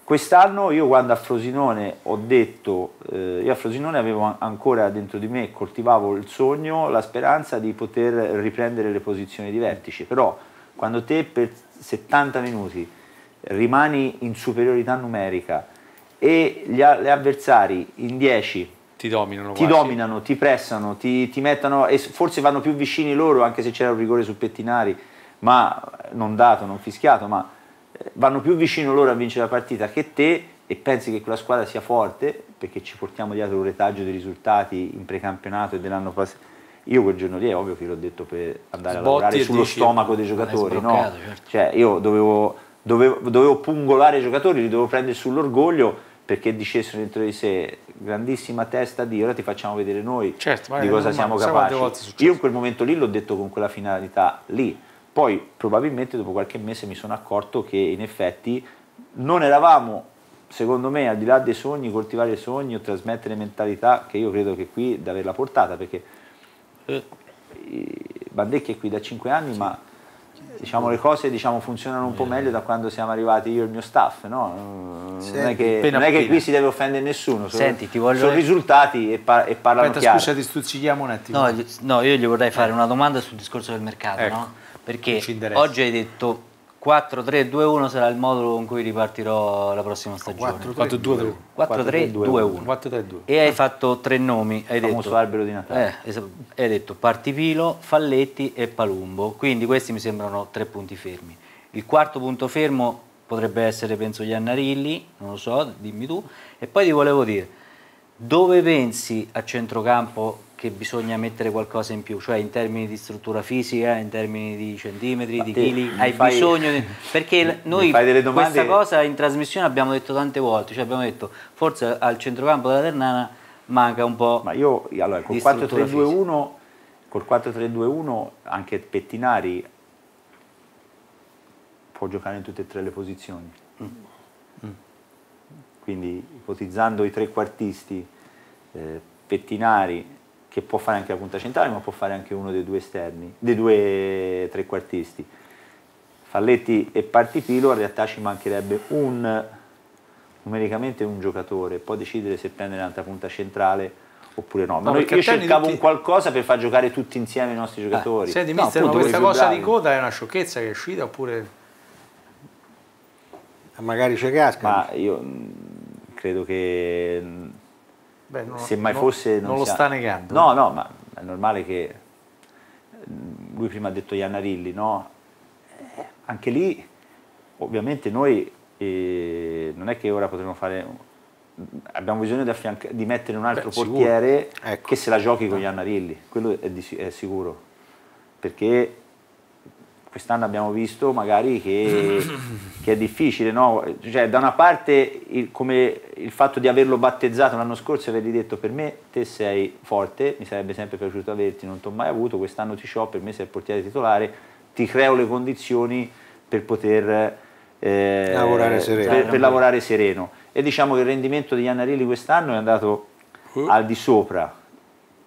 S2: Quest'anno io quando a Frosinone ho detto, eh, io a Frosinone avevo an- ancora dentro di me, coltivavo il sogno, la speranza di poter riprendere le posizioni di vertice, però quando te per 70 minuti rimani in superiorità numerica e gli, gli avversari in 10
S3: ti dominano
S2: ti dominano, ti pressano, ti, ti mettono e forse vanno più vicini loro anche se c'era un rigore su Pettinari, ma non dato, non fischiato, ma eh, vanno più vicino loro a vincere la partita che te e pensi che quella squadra sia forte perché ci portiamo dietro un retaggio di risultati in precampionato e dell'anno passato. Io quel giorno lì è ovvio che l'ho detto per andare
S3: Sbotti
S2: a lavorare sullo
S3: dici-
S2: stomaco dei giocatori, no?
S4: certo.
S2: Cioè io dovevo, dovevo, dovevo pungolare i giocatori, li dovevo prendere sull'orgoglio perché dicessero dentro di sé grandissima testa di ora ti facciamo vedere noi
S3: Certo,
S2: di cosa siamo capaci. Io in quel momento lì l'ho detto con quella finalità lì. Poi probabilmente dopo qualche mese mi sono accorto che in effetti non eravamo, secondo me, al di là dei sogni, coltivare sogni o trasmettere mentalità, che io credo che qui di averla portata, perché eh, Bandecchi è qui da 5 anni, ma diciamo, le cose diciamo, funzionano un po' meglio da quando siamo arrivati io e il mio staff. No? Non, è
S1: Senti,
S2: che,
S3: appena
S2: non è che qui si deve offendere nessuno, sono,
S4: Senti, ti voglio-
S2: sono risultati e, pa- e parlano
S3: Aspetta,
S2: chiaro.
S3: scusa, ti stuzzichiamo un attimo.
S4: No, no, io gli vorrei fare una domanda sul discorso del mercato,
S3: Ecco,
S4: no? Perché oggi hai detto 4-3-2-1 sarà il modulo con cui ripartirò la prossima stagione.
S3: 4 2 3
S4: 4-3-2-1.
S3: 4 3 2
S4: E hai fatto tre nomi, hai
S2: famoso
S4: detto,
S2: albero di Natale.
S4: eh, hai detto Partipilo, Falletti e Palumbo, quindi questi mi sembrano tre punti fermi. Il quarto punto fermo potrebbe essere, penso, Iannarilli, non lo so, dimmi tu. E poi ti volevo dire, dove pensi a centrocampo che bisogna mettere qualcosa in più? Cioè in termini di struttura fisica, in termini di centimetri,
S2: Ma
S4: di chili? Hai
S2: fai-
S4: bisogno di... Perché noi questa cosa in trasmissione abbiamo detto tante volte, cioè abbiamo detto forse al centrocampo della Ternana manca un po'...
S2: Ma io allora, col
S4: di struttura
S2: 4-3-2-1 col 4-3-2-1 anche Pettinari può giocare in tutte e tre le posizioni. Quindi ipotizzando i trequartisti, eh, Pettinari che può fare anche la punta centrale, ma può fare anche uno dei due esterni, dei due trequartisti. Falletti e Partipilo, in realtà ci mancherebbe un numericamente un giocatore, può decidere se prendere l'altra punta centrale oppure no. Ma
S3: No,
S2: noi- io cercavo
S3: tutti-
S2: un qualcosa per far giocare tutti insieme i nostri giocatori.
S3: Senti,
S2: No,
S3: mister, ma
S2: appunto,
S3: questa cosa di
S2: bravi.
S3: coda è una sciocchezza che è uscita oppure...
S1: Magari ci casca.
S2: Ma io mh, credo che mh,
S3: Beh, non-
S2: se mai
S3: non-
S2: fosse...
S3: Non lo
S2: sia-
S3: sta negando.
S2: No, no, ma è normale che... mh, Lui prima ha detto Iannarilli, no? Eh, Anche lì, ovviamente noi eh, non è che ora potremo fare... Abbiamo bisogno di, di mettere un altro
S3: Beh,
S2: portiere
S1: Ecco.
S2: che se la giochi con Iannarilli, quello è, di- è sicuro. Perché quest'anno abbiamo visto magari che, che è difficile, no? Cioè, da una parte il, come il fatto di averlo battezzato l'anno scorso e avergli detto per me te sei forte, mi sarebbe sempre piaciuto averti, non ti ho mai avuto, quest'anno ti ho, per me sei il portiere titolare, ti creo le condizioni per poter eh,
S1: Lavorare sereno.
S2: per- per lavorare sereno. E diciamo che il rendimento di Iannarilli quest'anno è andato al di sopra.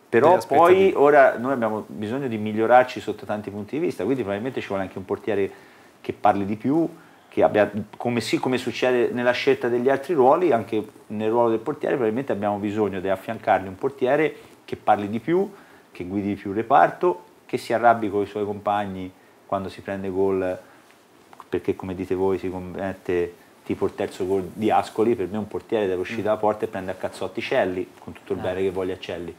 S2: Però poi ora noi abbiamo bisogno di migliorarci sotto tanti punti di vista, quindi probabilmente ci vuole anche un portiere che parli di più, che abbia, come, sì, come succede nella scelta degli altri ruoli, anche nel ruolo del portiere probabilmente abbiamo bisogno di affiancargli un portiere che parli di più, che guidi di più il reparto, che si arrabbi con i suoi compagni quando si prende gol, perché come dite voi si commette tipo il terzo gol di Ascoli, per me un portiere deve uscire dalla porta e prende a cazzotti Celli, con tutto il bene che voglia Celli.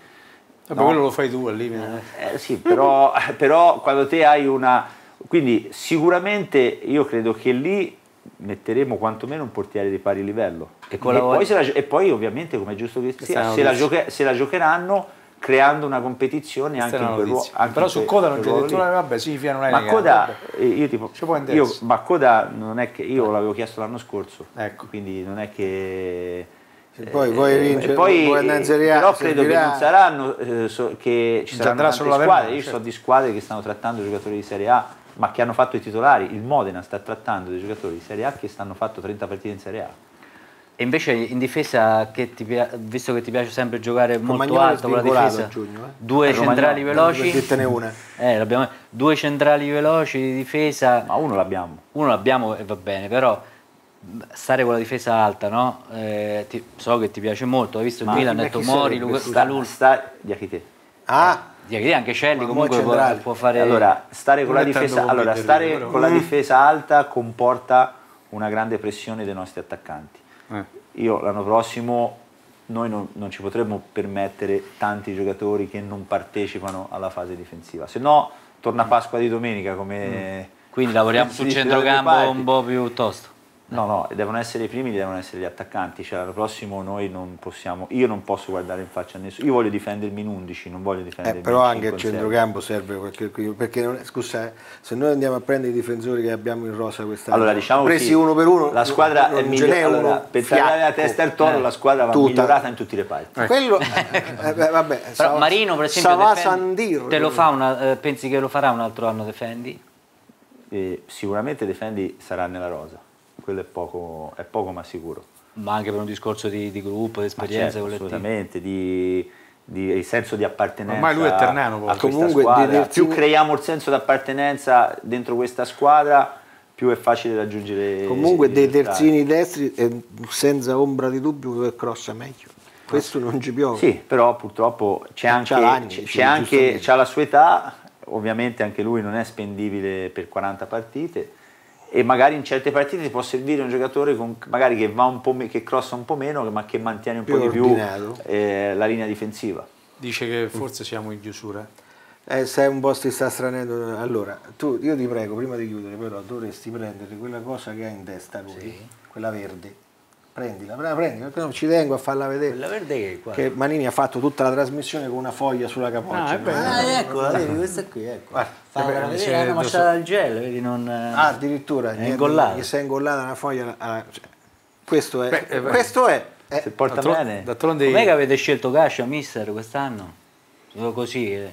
S3: Vabbè,
S2: No.
S3: quello lo fai tu al limite.
S2: Eh, sì, però, però quando te hai una... Quindi sicuramente io credo che lì metteremo quantomeno un portiere di pari livello.
S4: E
S2: E, poi, la, e poi ovviamente, come è giusto che sia, se la, gioche- se la giocheranno creando una competizione
S3: Questa
S2: anche in quel ruolo.
S3: Però su Coda non c'è detto vabbè, significa non è
S2: Ma Coda, eh, io tipo, io, ma Coda non è che io l'avevo chiesto l'anno scorso,
S3: Ecco.
S2: quindi non è che
S1: E poi vuoi
S2: Eh,
S1: vincere,
S2: e poi,
S1: vuoi andare in Serie A,
S2: però credo che
S1: servirà-
S2: non saranno eh, so- che ci saranno
S3: andrà
S2: tante
S3: solo la
S2: squadre.
S3: Verona,
S2: io
S3: certo.
S2: so di squadre che stanno trattando giocatori di Serie A ma che hanno fatto i titolari. Il Modena sta trattando dei giocatori di Serie A che stanno fatto 30 partite in Serie A.
S4: E invece in difesa, che ti visto che ti piace sempre giocare molto
S1: Magnolo
S4: alto con la difesa,
S1: giugno, eh.
S4: due
S2: Romagnolo,
S4: centrali veloci,
S1: una.
S4: eh, due centrali veloci di difesa,
S2: ma uno l'abbiamo.
S4: Uno l'abbiamo e va bene, però stare con la difesa alta, no? Eh, ti- so che ti piace molto, hai visto il
S2: Ma
S4: Milan, detto
S1: chi
S4: Mori? Luca
S2: sta, Diachite.
S1: Ah,
S4: Diacchi, anche Celli
S1: Ma
S4: comunque può, può fare...
S2: Allora, stare con, la difesa, allora, stare
S3: però.
S2: con la difesa alta comporta una grande pressione dei nostri attaccanti.
S3: Eh.
S2: Io l'anno prossimo noi non, non ci potremmo permettere tanti giocatori che non partecipano alla fase difensiva, se no torna Pasqua di domenica come...
S4: Quindi lavoriamo sul centrocampo un po' più tosto.
S2: No, no, devono essere i primi, devono essere gli attaccanti. Cioè, l'anno prossimo noi non possiamo. Io non posso guardare in faccia a nessuno. Io voglio difendermi in 11, non voglio
S1: eh,
S2: difendermi
S1: però
S2: in
S1: anche il
S2: 5 in sei.
S1: centrocampo serve qualche perché non è- scusa, eh, se noi andiamo a prendere i difensori che abbiamo in rosa quest'anno,
S2: Allora, diciamo
S1: presi
S2: così,
S1: uno per uno,
S2: la squadra
S1: non
S2: è
S1: ce
S2: miglior-
S1: n'è
S2: allora,
S1: uno
S2: per tagliare la testa al toro,
S4: Eh.
S2: la squadra va
S1: Tutta.
S2: migliorata in tutte le parti.
S1: Quello, eh, eh, vabbè,
S4: Però
S1: Sa-
S4: Marino per esempio Defendi,
S1: Sandir,
S4: te lo fa una, eh, pensi che lo farà un altro anno Defendi?
S2: Sicuramente Defendi sarà nella rosa, quello è poco, è poco ma sicuro.
S4: Ma anche per un discorso di, di gruppo, di esperienza
S2: certo,
S4: collettiva.
S2: assolutamente, di, di- il senso di appartenenza
S3: Ormai lui è Ternano, poi.
S2: a questa
S1: Comunque,
S2: squadra.
S1: di dirsi-
S2: Più creiamo il senso di appartenenza dentro questa squadra, più è facile raggiungere
S1: Comunque dei terzini destri è senza ombra di dubbio che crossa meglio. Questo non ci piove.
S2: Sì, però purtroppo c'è anche, c'è- c'è anche c'ha la sua età, ovviamente anche lui non è spendibile per 40 partite e magari in certe partite ti può servire un giocatore con- magari che, va un po' me- che crossa un po' meno ma che mantiene un
S1: Più
S2: po' di
S1: ordinato.
S2: più eh, la linea difensiva.
S3: Dice che forse siamo in chiusura.
S1: Eh, stai un po' ti sta stranendo. Allora, tu, io ti prego, prima di chiudere, però dovresti prendere quella cosa che ha in testa lui, quella verde. Prendila, pre- prendi, perché no, ci tengo a farla vedere.
S4: Quella verde che è qua.
S1: Che Manini ha fatto tutta la trasmissione con una foglia sulla capoccia.
S3: Ah, è bello.
S1: no?
S4: Ah, ecco, la vedi, questa qui, ecco.
S1: Guarda,
S3: eh,
S4: vedere,
S3: se-
S4: è una masciata al gel, vedi, non...
S1: Ah, addirittura
S4: è ingollata.
S1: gli si è ingollata una foglia. alla- cioè, questo è.
S3: Beh, eh, beh.
S1: questo è. eh,
S2: Se porta bene,
S3: D'altronde
S4: Com'è che avete scelto Cascia, mister, quest'anno? Solo così, eh.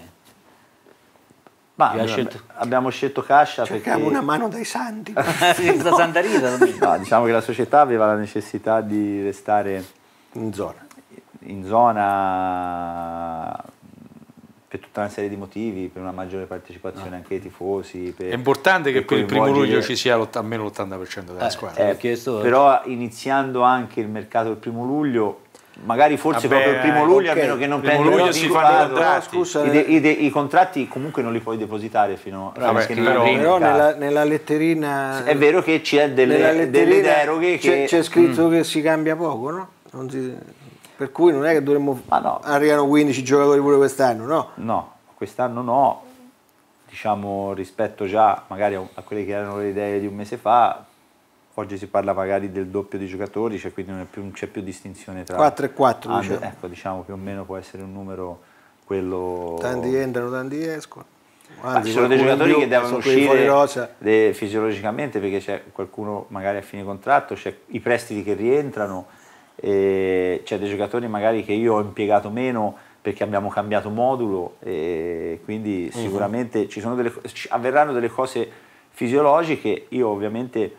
S2: Ma abbiamo,
S4: scelto-
S2: abbiamo scelto Cascia perché
S1: cerchiamo una mano dai santi.
S4: Sta Santa Rita,
S2: no, diciamo che la società aveva la necessità di restare
S1: in zona.
S2: in zona per tutta una serie di motivi, per una maggiore partecipazione anche ai tifosi. Per,
S3: È importante che per il primo luglio ci sia almeno l'80% della
S4: Eh,
S3: squadra.
S4: eh,
S2: Però iniziando anche il mercato del primo luglio, magari forse
S3: Vabbè,
S2: proprio il primo
S3: eh,
S2: luglio,
S1: ok.
S2: a meno che non
S3: Primo
S2: prendano
S3: luglio
S2: di
S3: si fanno i contratti.
S1: Scusa,
S2: i, de- i de- i contratti comunque non li puoi depositare fino
S3: Vabbè,
S2: a che non
S3: però-
S1: Però nella, nella letterina.
S2: È vero che c'è delle, delle deroghe
S1: c'è,
S2: che...
S1: c'è scritto che si cambia poco, no? Non si- per cui non è che dovremmo.
S2: Ma no.
S1: Arrivano 15 giocatori pure quest'anno, no?
S2: No, quest'anno no, diciamo rispetto già magari a a quelle che erano le idee di un mese fa, oggi si parla magari del doppio di giocatori, cioè quindi non, più- non c'è più distinzione tra...
S1: 4 e 4,
S2: Ah,
S1: diciamo.
S2: Ecco, diciamo più o meno può essere un numero quello...
S1: Tanti entrano, tanti escono. Anzi,
S2: ci sono dei giocatori che devono uscire de- fisiologicamente perché c'è qualcuno magari a fine contratto, c'è i prestiti che rientrano, e c'è dei giocatori magari che io ho impiegato meno perché abbiamo cambiato modulo e quindi
S1: Mhm.
S2: sicuramente ci sono delle, avverranno delle cose fisiologiche, io ovviamente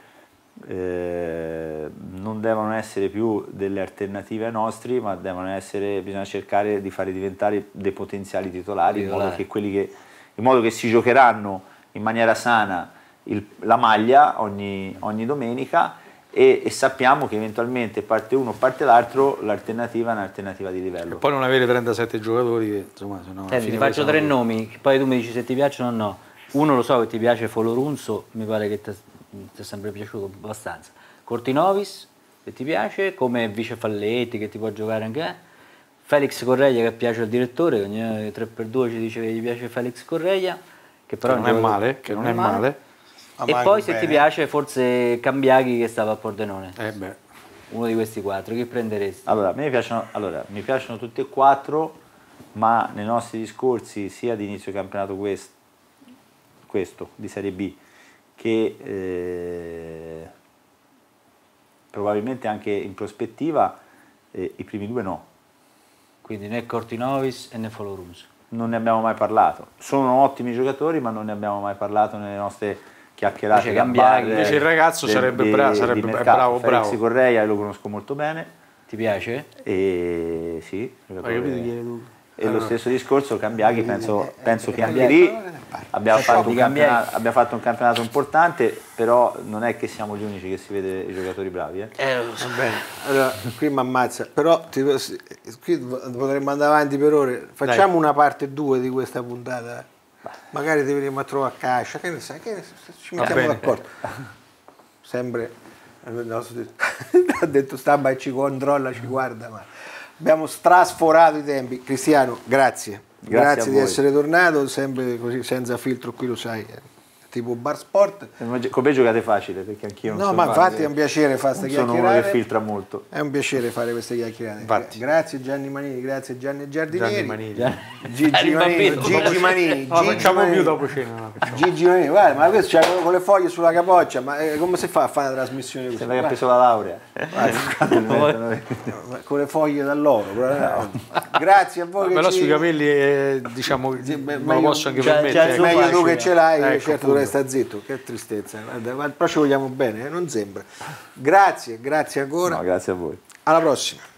S2: eh, non devono essere più delle alternative ai nostri, ma devono essere, bisogna cercare di farli diventare dei potenziali titolari, in modo che quelli che, in modo che si giocheranno in maniera sana il- la maglia ogni, ogni domenica e, e sappiamo che eventualmente parte uno o parte l'altro, l'alternativa è un'alternativa di livello.
S3: Poi non avere 37 giocatori che insomma, se no
S4: Senti,
S3: fine
S4: ti faccio tre nomi, poi tu mi dici se ti piacciono o no. Uno lo so che ti piace Folorunzo, mi pare che ti ti è sempre piaciuto abbastanza. Cortinovis, che ti piace, come vice Falletti, che ti può giocare anche eh. Felix Correglia, che piace al direttore, ogni 3x2 ci dice che gli piace Felix Correglia, che però
S3: Che non è male, che non è male.
S1: Ah,
S4: E poi se ti
S1: bene.
S4: piace forse Cambiaghi che stava a Pordenone,
S3: Eh beh,
S4: uno di questi quattro, chi prenderesti?
S2: Allora, a me piacciono, allora, mi piacciono tutti e quattro, ma nei nostri discorsi, sia di inizio campionato quest- questo, di Serie B, che eh, probabilmente anche in prospettiva, e i primi due no.
S4: Quindi né Cortinovis e né Folorunso.
S2: Non ne abbiamo mai parlato. Sono ottimi giocatori, ma non ne abbiamo mai parlato nelle nostre chiacchierate.
S4: Invece
S3: invece il ragazzo sarebbe bra-
S2: di
S3: sarebbe
S2: mercato.
S3: bravo,
S2: Felix
S3: bravo.
S2: Correia lo conosco molto bene.
S4: Ti piace?
S2: E sì,
S3: Hai capito chi è lui?
S2: E lo stesso discorso Cambiaghi, penso, penso che anche lì abbiamo fatto, un
S4: Cambiaghi.
S2: campionato, abbiamo fatto un campionato importante, però non è che siamo gli unici che si vede i giocatori bravi. eh.
S1: Va bene, allora qui mi ammazza, però ti- qui potremmo andare avanti per ore. Facciamo una parte 2 di questa puntata. Magari ti veniamo a trovare a Cascia, che ne sai, che ne sai, ci mettiamo d'accordo. Sempre il nostro- ha detto stampa e ci controlla, ci guarda, ma abbiamo strasforato i tempi. Cristiano, grazie.
S2: Grazie
S1: Grazie, di essere tornato, sempre così senza filtro, qui lo sai, eh, tipo bar sport.
S2: Con me giocate facile perché anch'io non
S1: No,
S2: sono
S1: ma infatti è un piacere fare queste
S2: Non sono uno che
S1: chiacchierate.
S2: filtra molto.
S1: È un piacere fare queste chiacchierate.
S3: Infatti.
S1: Grazie Gianni Manini, grazie Gianni Giardinieri.
S3: Gianni Manini.
S1: Gigi
S4: Gianni
S1: Manini. Gigi Manini,
S3: No,
S1: Gigi
S3: facciamo
S1: Manini.
S3: più dopo cena. no.
S1: Gigi Manini, guarda, ma questo c'è con le foglie sulla capoccia, ma eh, come si fa a fare una trasmissione così?
S2: Sembra che ha
S1: Guarda,
S2: preso la laurea.
S1: Ma con le foglie d'alloro. eh. Grazie a voi. che
S3: Però
S1: ci-
S3: sui capelli, eh, diciamo,
S1: Sì, beh,
S3: me lo
S1: meglio-
S3: posso anche permettere.
S1: Meglio tu che ce l'hai,
S3: Ecco,
S1: certo dovrei stare zitto, che tristezza. Guarda, guarda, però ci vogliamo bene, eh, non sembra. Grazie, grazie ancora.
S2: No, grazie a voi.
S1: Alla prossima.